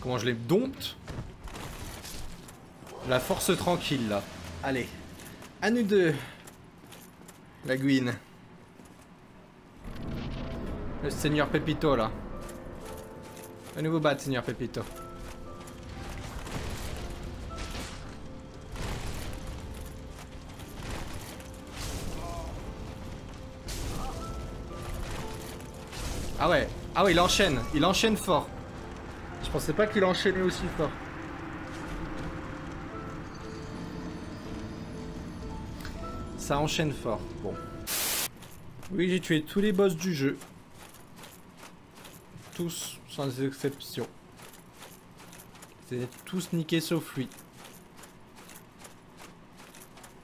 Comment je les dompte? La force tranquille là. Allez. À nous deux. La Gwyn. Le Seigneur Pepito là. Un nouveau bat, Seigneur Pepito. Ah ouais, ah ouais, il enchaîne, il enchaîne fort. Je pensais pas qu'il enchaînait aussi fort. Ça enchaîne fort. Bon. Oui, j'ai tué tous les boss du jeu. Tous, sans exception. C'est tous niqués sauf lui.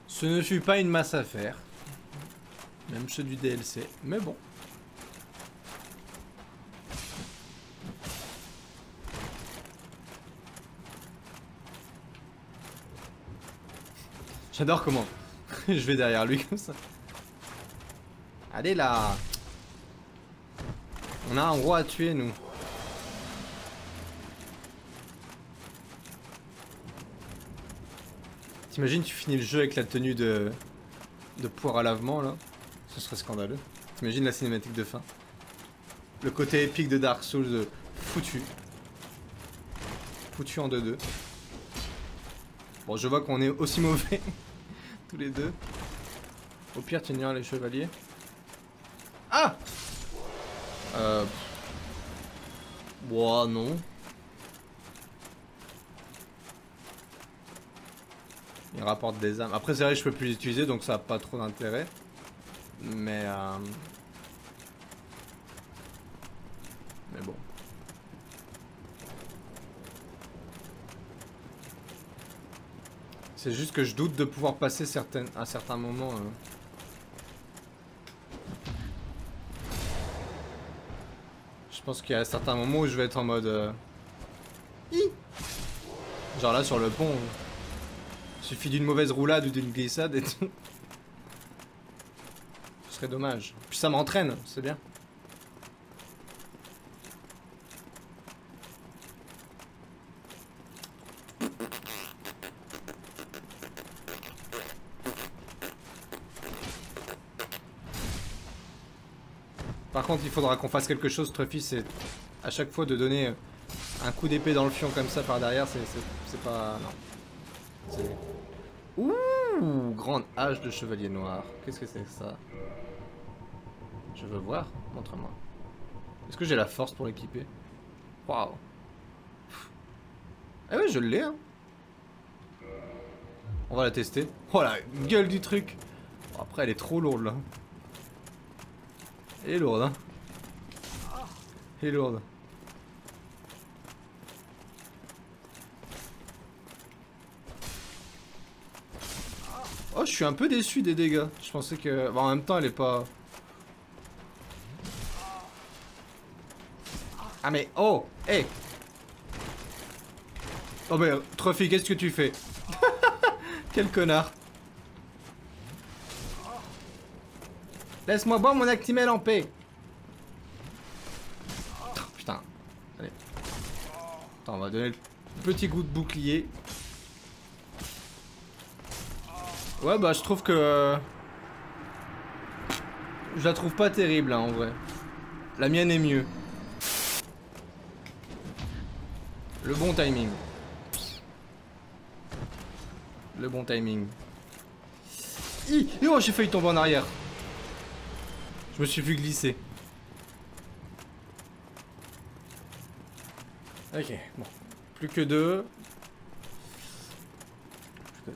Ce ne fut pas une masse à faire. Même ceux du DLC. Mais bon. J'adore comment je vais derrière lui comme ça. Allez là On a un roi à tuer nous. T'imagines tu finis le jeu avec la tenue de de poire à lavement là Ce serait scandaleux. T'imagines la cinématique de fin Le côté épique de Dark Souls euh, foutu. Foutu en 2-2. Bon je vois qu'on est aussi mauvais tous les deux. Au pire, tenir les chevaliers. Ah Euh. Boah, non. Il rapporte des âmes. Après, c'est vrai que je peux plus les utiliser, donc ça a pas trop d'intérêt. Mais. Euh... Mais bon. C'est juste que je doute de pouvoir passer certaines, à certains moments. euh. Je pense qu'il y a certains moments où je vais être en mode. euh, Genre là sur le pont. euh, Suffit d'une mauvaise roulade ou d'une glissade et tout. Ce serait dommage. Puis ça m'entraîne, c'est bien. Contre, il faudra qu'on fasse quelque chose, Truffy, c'est à chaque fois de donner un coup d'épée dans le fion comme ça par derrière, c'est pas... non. Ouh, grande hache de chevalier noir. Qu'est-ce que c'est que ça? Je veux voir, montre-moi. Est-ce que j'ai la force pour l'équiper? Waouh. Ah ouais, je l'ai, hein. On va la tester. Oh la gueule du truc Après, elle est trop lourde, là. Elle est lourde, hein. Elle lourde. Oh, je suis un peu déçu des dégâts. Je pensais que... bon, en même temps, elle est pas... Ah mais... Oh Hé Oh mais, Trophy, qu'est-ce que tu fais? Quel connard Laisse-moi boire mon Actimel en paix Oh, Putain. Allez. Attends, on va donner le petit goût de bouclier. Ouais, bah je trouve que... euh, Je la trouve pas terrible, hein, en vrai. La mienne est mieux. Le bon timing. Le bon timing. Hi Oh, j'ai failli tomber en arrière. Je me suis vu glisser. Ok, bon. Plus que deux. Plus.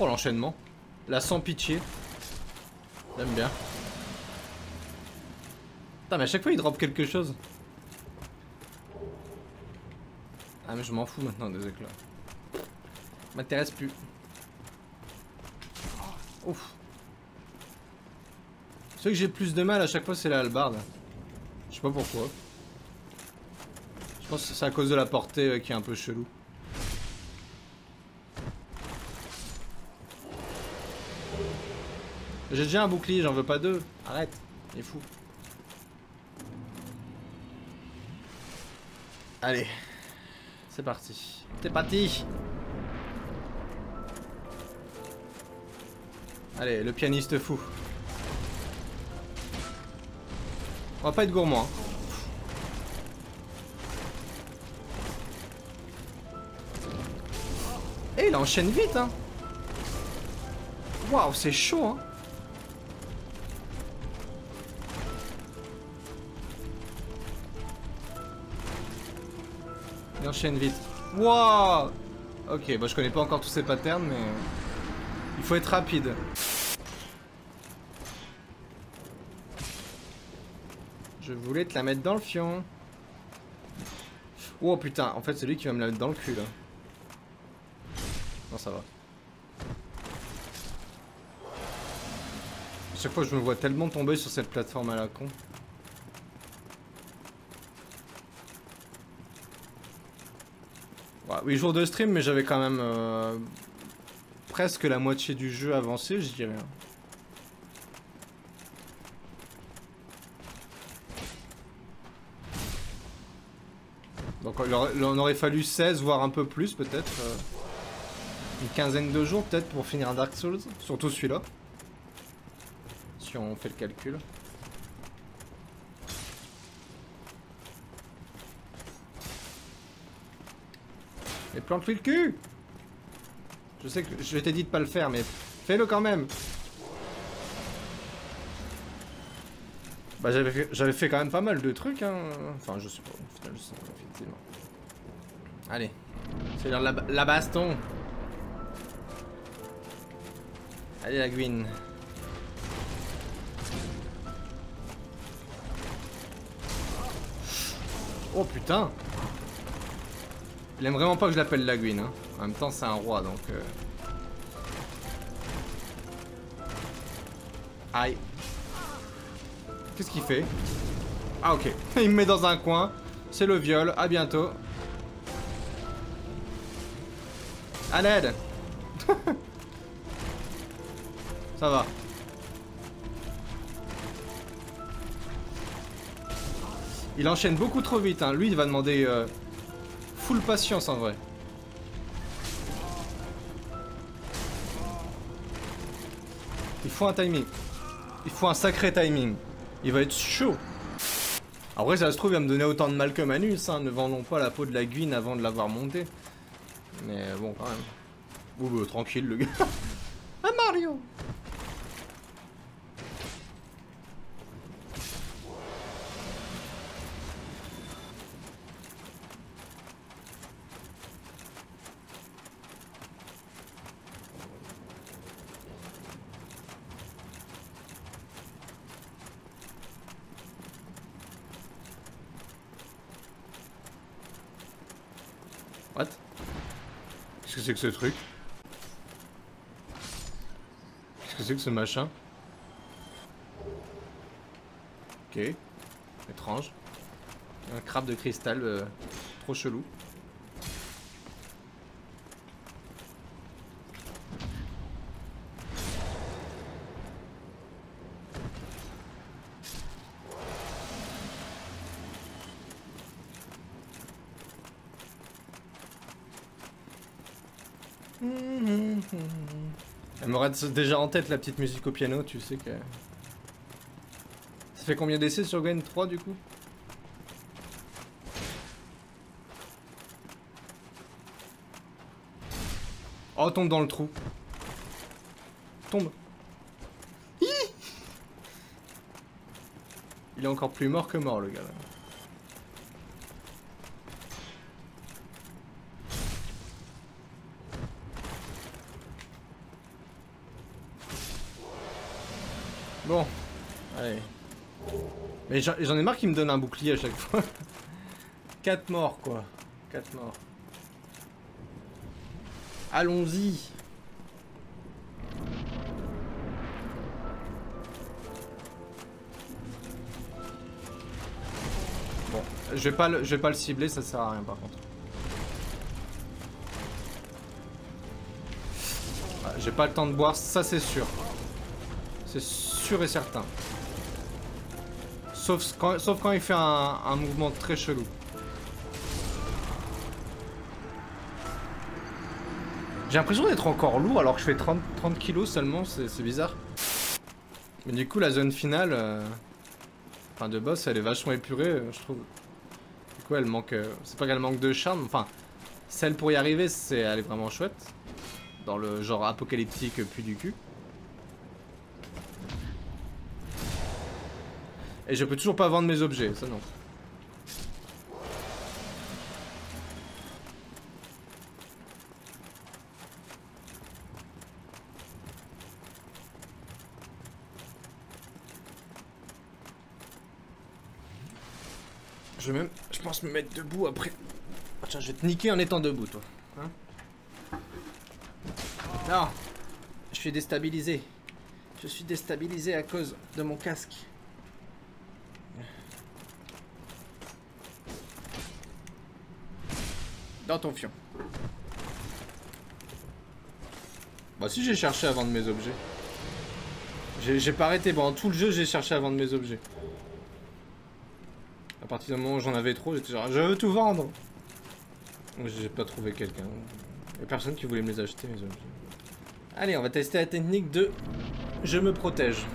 Oh l'enchaînement. Là sans pitié. J'aime bien. Putain mais à chaque fois il drop quelque chose. Ah mais je m'en fous maintenant des éclats. M'intéresse plus. Ouf. Ceux que j'ai plus de mal à chaque fois c'est la hallebarde. Je sais pas pourquoi. Je pense que c'est à cause de la portée euh, qui est un peu chelou. J'ai déjà un bouclier, j'en veux pas deux. Arrête, il est fou. Allez, c'est parti. C'est parti. Allez, le pianiste fou. On va pas être gourmand. hein. Et il enchaîne vite, hein. Waouh, c'est chaud, hein. Enchaîne vite. Waouh Ok, bah je connais pas encore tous ces patterns, mais... Il faut être rapide. Je voulais te la mettre dans le fion. Oh putain, en fait c'est lui qui va me la mettre dans le cul là. Non ça va. À chaque fois je me vois tellement tomber sur cette plateforme à la con. 8 jours de stream, mais j'avais quand même euh, presque la moitié du jeu avancé, je dirais. Donc il en aurait fallu 16, voire un peu plus peut-être. euh, une quinzaine de jours peut-être pour finir Dark Souls, surtout celui-là. Si on fait le calcul. Mais plante-lui le cul Je sais que je t'ai dit de pas le faire, mais fais-le quand même Bah j'avais fait, quand même pas mal de trucs, hein. Enfin, je sais pas, au final, je sais effectivement. Allez, c'est l'heure de la, la baston Allez la Gwyn. Oh putain Il aime vraiment pas que je l'appelle la Gwyn, hein. En même temps, c'est un roi, donc... euh. Aïe. Qu'est-ce qu'il fait? Ah ok. Il me met dans un coin. C'est le viol. À bientôt. À l'aide Ça va. Il enchaîne beaucoup trop vite. Hein. Lui, il va demander euh, full patience en vrai. Il faut un timing. Il faut un sacré timing. Il va être chaud. Vrai, ça se trouve, il va me donner autant de mal que Manus. Hein. Ne vendons pas la peau de la guine avant de l'avoir montée. Mais bon, quand même. Ouh, bah, tranquille, le gars. ah, Mario truc Qu'est-ce que c'est que ce machin? Ok. Étrange. Un crabe de cristal euh, trop chelou. Déjà en tête la petite musique au piano, tu sais que... Ça fait combien d'essais sur Gwen? 3 du coup? Oh, tombe dans le trou. Tombe. Il est encore plus mort que mort le gars. Bon, allez. Mais j'en ai marre qu'il me donne un bouclier à chaque fois. 4 morts quoi. 4 morts. Allons-y. Bon, je vais pas le, je vais pas le cibler, ça sert à rien par contre. Ouais, J'ai pas le temps de boire, ça c'est sûr. C'est sûr et certain. Sauf quand, sauf quand il fait un, mouvement très chelou. J'ai l'impression d'être encore lourd alors que je fais 30, 30 kilos seulement, c'est c'est bizarre. Mais du coup la zone finale, euh, enfin de boss, elle est vachement épurée, euh, je trouve. Du coup elle manque, euh, c'est pas qu'elle manque de charme, enfin celle pour y arriver, c'est elle est vraiment chouette. Dans le genre apocalyptique puis du cul. Et je peux toujours pas vendre mes objets, ça non. Je vais même, je pense me mettre debout après. Tiens, je vais te niquer en étant debout, toi. Hein non, je suis déstabilisé. Je suis déstabilisé à cause de mon casque. Dans ton fion. Bah si j'ai cherché à vendre mes objets. J'ai pas arrêté, pendant tout le jeu j'ai cherché à vendre mes objets. À partir du moment où j'en avais trop, j'étais genre je veux tout vendre. J'ai pas trouvé quelqu'un. Y'a personne qui voulait me les acheter mes objets. Allez, on va tester la technique de je me protège.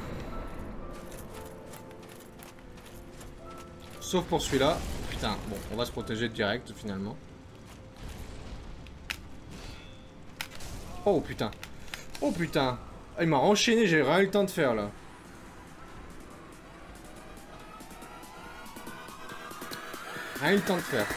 Sauf pour celui-là. Putain, bon, on va se protéger direct finalement. Oh putain. Oh putain. Ah, il m'a enchaîné, j'ai rien eu le temps de faire là. Rien eu le temps de faire.